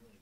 really